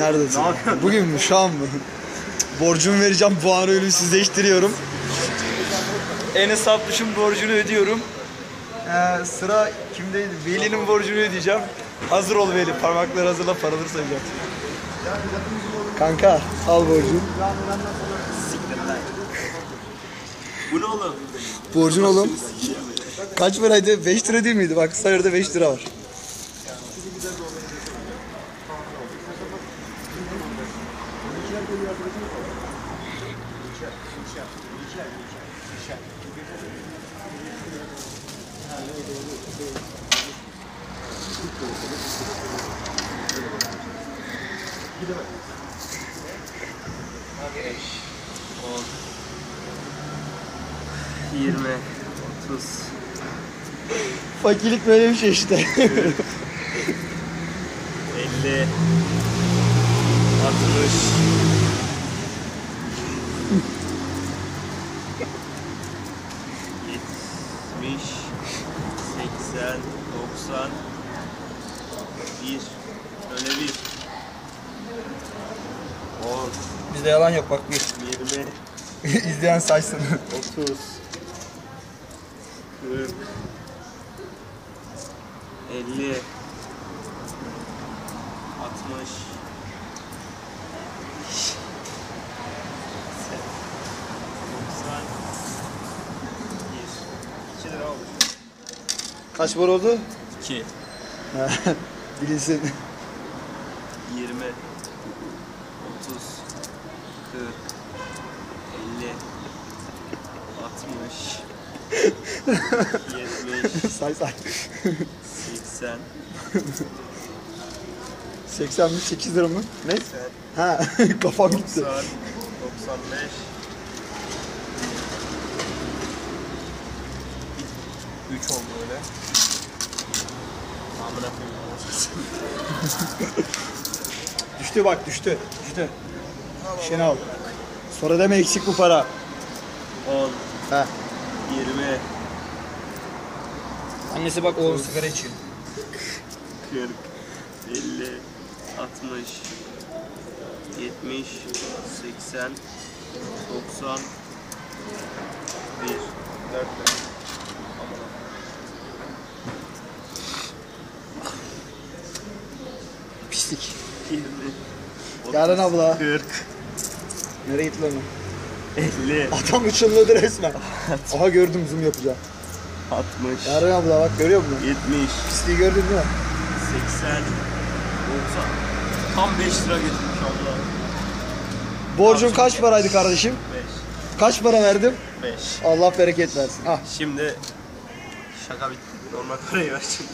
Neredesin? Bugün mü? Şu an mı? Borcumu vereceğim. Puanı ölümsüzleştiriyorum. Enes Apmış'ın borcunu ödüyorum. Ee, sıra kimdeydi? Veli'nin borcunu ödeyeceğim. Hazır ol Veli. Parmakları hazırla paraları sayacağım. Kanka al borcunu. Bu ne oğlum? Borcun oğlum. Kaç paraydı? 5 lira değil miydi? Bak sayırda 5 lira var. Yirmi, otuz, Fakirlik böyle bir şey işte. elli, altmış, yetmiş, seksen, doksan, bir, öyle bir, on, Bizde yalan yok bak bir. yirmi, İzleyen saysın. otuz, kırk, elli, altmış, doksan, bir, iki lira olmuş. Kaç para oldu? İki, Bilinsin. yirmi, otuz, kırk, elli, altmış, yetmiş, say say. seksen, 80 mi? 8 lira mı? Ne? seksen, Ha kafam gitti. 90, 95, Üç oldu öyle. Amına koyayım. Düştü bak düştü. Düştü. Şenol. Sonra deme eksik bu para. 10, Ha. 20, Annesi bak oğlum sigara içiyor. 40, 50, 60, 70, 80, 90, 1, 4, Pislik. 20, Yaren abla. 40, Nereye gitti lan o? 50, Adam ışınladı resmen. Aha gördüm zoom yapacağım. 60, Yaren abla bak görüyor musun? 70, Pisliği gördün değil mi? 80, 90. Tam 5 lira getirmiş Allah. Borcun kaç paraydı kardeşim? 5, Kaç para verdim? 5. Allah bereket versin. Ah Şimdi şaka bitti. Normal parayı ver şimdi.